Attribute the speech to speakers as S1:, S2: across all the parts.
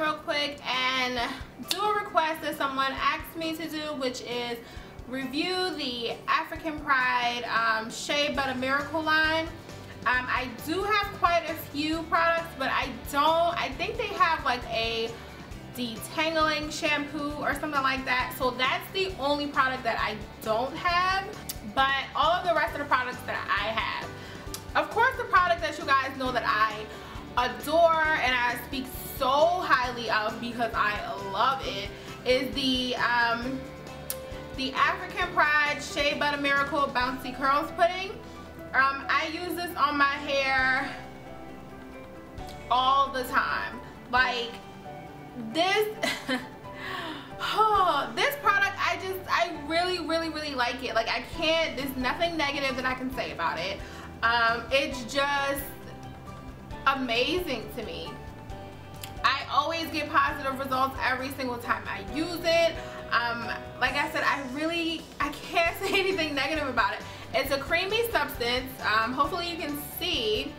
S1: real quick and do a request that someone asked me to do, which is review the African Pride um, Shea Butter Miracle line. Um, I do have quite a few products, but I don't, I think they have like a detangling shampoo or something like that. So that's the only product that I don't have, but all of the rest of the products that I have. Of course, the product that you guys know that I adore and I speak so of because I love it is the um, the African Pride Shea Butter Miracle Bouncy Curls Pudding. Um, I use this on my hair all the time. Like this, oh, this product, I just, I really, really, really like it. Like I can't, there's nothing negative that I can say about it. Um, it's just amazing to me. Always get positive results every single time I use it. Um, like I said, I really, I can't say anything negative about it. It's a creamy substance. Um, hopefully you can see.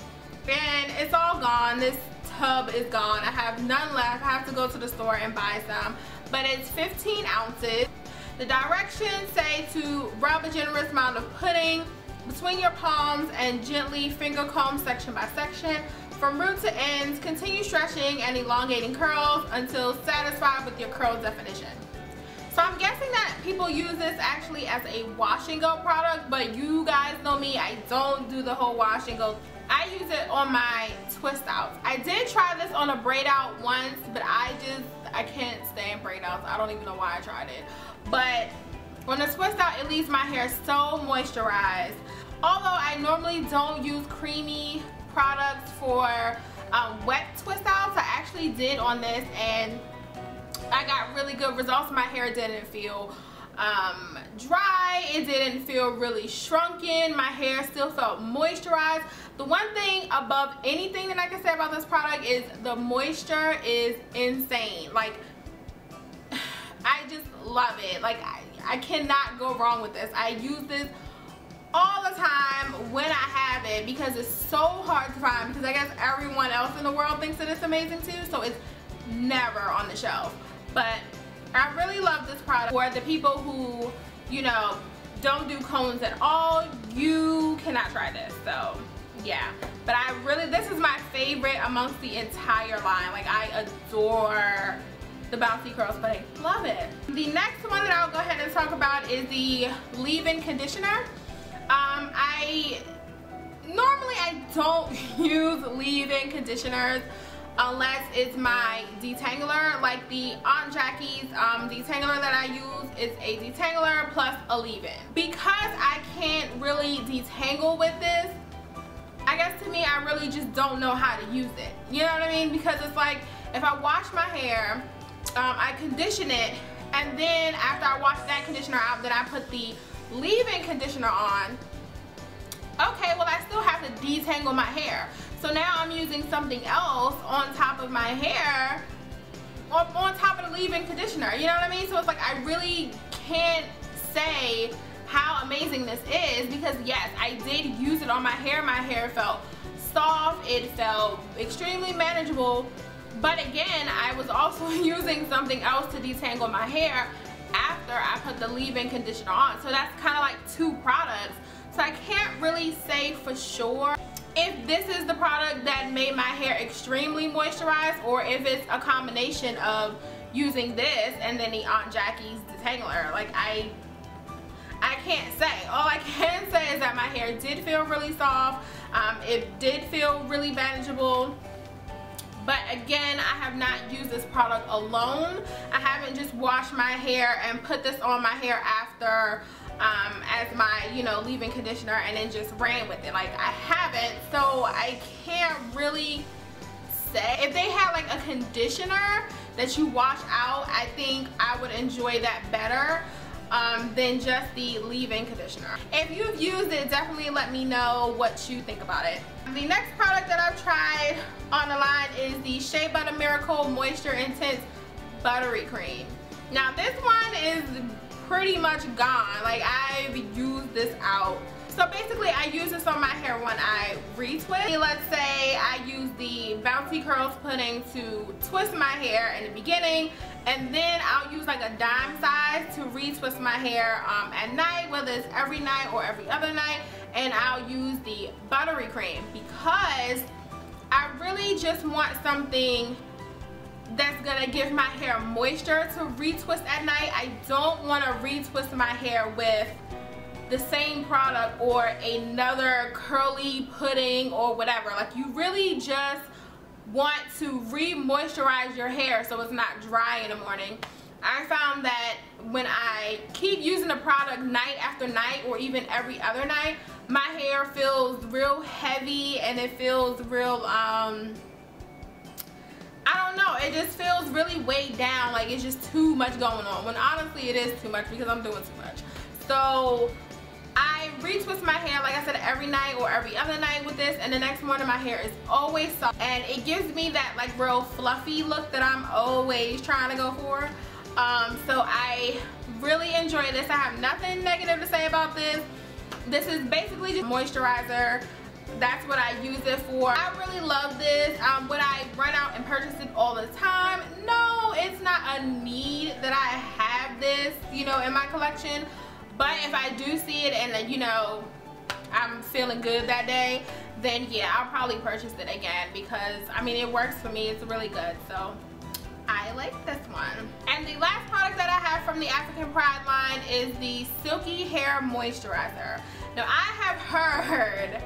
S1: And it's all gone. This tub is gone. I have none left. I have to go to the store and buy some. But it's 15 ounces. The directions say to rub a generous amount of pudding between your palms and gently finger comb section by section. From root to ends, continue stretching and elongating curls until satisfied with your curl definition. So I'm guessing that people use this actually as a wash and go product, but you guys know me, I don't do the whole wash and go. I use it on my twist outs. I did try this on a braid out once, but I just, I can't stand braid outs. I don't even know why I tried it. But on a twist out, it leaves my hair so moisturized. Although I normally don't use creamy products for um, wet twist outs, I actually did on this and I got really good results. My hair didn't feel um, dry. It didn't feel really shrunken. My hair still felt moisturized. The one thing above anything that I can say about this product is the moisture is insane. Like, I just love it. Like, I, I cannot go wrong with this. I use this all the time when I have it because it's so hard to find because I guess everyone else in the world thinks that it's amazing too. So it's never on the shelf. But I really love this product for the people who, you know, don't do cones at all. You cannot try this. So yeah. But I really, this is my favorite amongst the entire line. Like I adore the Bouncy Curls but I Love it. The next one that I'll go ahead and talk about is the leave-in conditioner. Um, I normally I don't use leave-in conditioners unless it's my detangler. Like the Aunt Jackie's um, detangler that I use is a detangler plus a leave-in. Because I can't really detangle with this I guess to me I really just don't know how to use it. You know what I mean? Because it's like if I wash my hair um, I condition it and then after I wash that conditioner out then I put the leave-in conditioner on okay well I still have to detangle my hair so now I'm using something else on top of my hair on, on top of the leave-in conditioner. You know what I mean? So it's like I really can't say how amazing this is because yes, I did use it on my hair. My hair felt soft. It felt extremely manageable. But again, I was also using something else to detangle my hair after I put the leave-in conditioner on. So that's kind of like two products. So I can't really say for sure if this is the product that made my hair extremely moisturized or if it's a combination of using this and then the Aunt Jackie's detangler. Like I I can't say. All I can say is that my hair did feel really soft. Um, it did feel really manageable. But again, I have not used this product alone. I haven't washed my hair and put this on my hair after um, as my, you know, leave-in conditioner and then just ran with it. Like, I haven't, so I can't really say. If they had like a conditioner that you wash out, I think I would enjoy that better um, than just the leave-in conditioner. If you've used it, definitely let me know what you think about it. The next product that I've tried on the line is the Shea Butter Miracle Moisture Intense Buttery Cream. Now this one is pretty much gone. Like I've used this out So basically I use this on my hair when I retwist. Let's say I use the Bouncy Curls pudding to twist my hair in the beginning and then I'll use like a dime size to retwist my hair um, at night whether it's every night or every other night and I'll use the buttery cream because I really just want something that's gonna give my hair moisture to retwist at night. I don't wanna retwist my hair with the same product or another curly pudding or whatever. Like you really just want to re-moisturize your hair so it's not dry in the morning. I found that when I keep using the product night after night or even every other night, my hair feels real heavy and it feels real, um, I don't know, it just feels really weighed down, like it's just too much going on, when honestly it is too much because I'm doing too much. So I retwist my hair, like I said, every night or every other night with this, and the next morning my hair is always soft, and it gives me that like real fluffy look that I'm always trying to go for. Um, so I really enjoy this. I have nothing negative to say about this. This is basically just moisturizer that's what I use it for. I really love this. Um, would I run out and purchase it all the time? No, it's not a need that I have this, you know, in my collection. But if I do see it and, you know, I'm feeling good that day, then yeah, I'll probably purchase it again because, I mean, it works for me. It's really good. So I like this one. And the last product that I have from the African Pride line is the Silky Hair Moisturizer. Now I have heard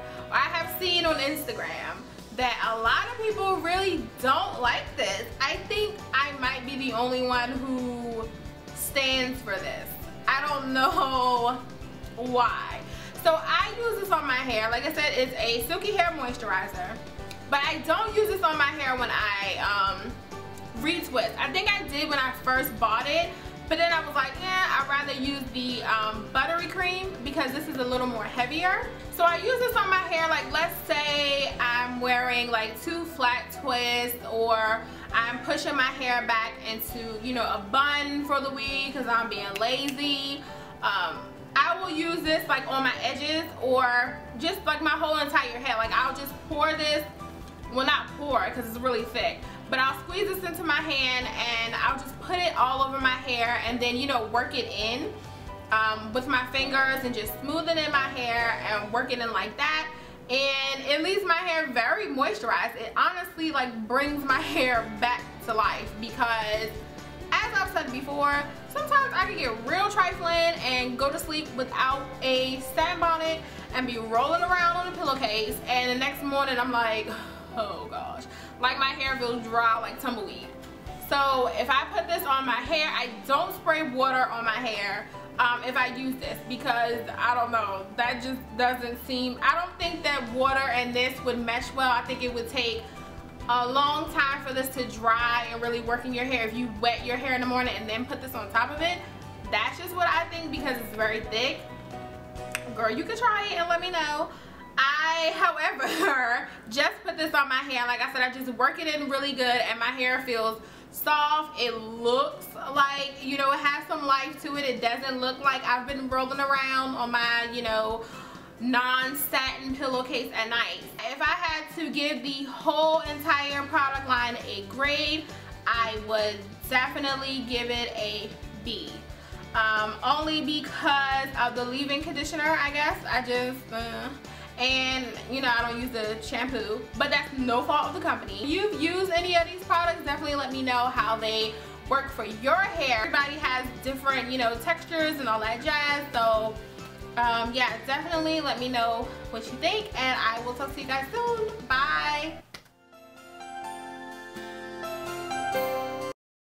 S1: seen on Instagram that a lot of people really don't like this. I think I might be the only one who stands for this. I don't know why. So I use this on my hair. Like I said, it's a silky hair moisturizer. But I don't use this on my hair when I um, retwist. I think I did when I first bought it. But then I was like, yeah, I'd rather use the um, buttery cream because this is a little more heavier. So I use this on my hair, like let's say I'm wearing like two flat twists or I'm pushing my hair back into, you know, a bun for the week because I'm being lazy. Um, I will use this like on my edges or just like my whole entire head. Like I'll just pour this, well not pour because it's really thick, but I'll squeeze this into my hand and put it all over my hair and then, you know, work it in um, with my fingers and just smooth it in my hair and work it in like that. And it leaves my hair very moisturized. It honestly like brings my hair back to life because as I've said before sometimes I can get real trifling and go to sleep without a satin sunbonnet and be rolling around on a pillowcase. And the next morning I'm like oh gosh. Like my hair feels dry like tumbleweed so if I put this on my hair I don't spray water on my hair um, if I use this because I don't know. That just doesn't seem I don't think that water and this would mesh well. I think it would take a long time for this to dry and really work in your hair. If you wet your hair in the morning and then put this on top of it that's just what I think because it's very thick. Girl you can try it and let me know. I however just put this on my hair. Like I said I just work it in really good and my hair feels soft it looks like you know it has some life to it. It doesn't look like I've been rolling around on my you know non-satin pillowcase at night. If I had to give the whole entire product line a grade I would definitely give it a B. Um, only because of the leave-in conditioner I guess. I just uh, and you know I don't use the shampoo but that's no fault of the company. If you've used any of these products definitely let me know how they work for your hair. Everybody has different you know textures and all that jazz. So um, yeah definitely let me know what you think and I will talk to you guys soon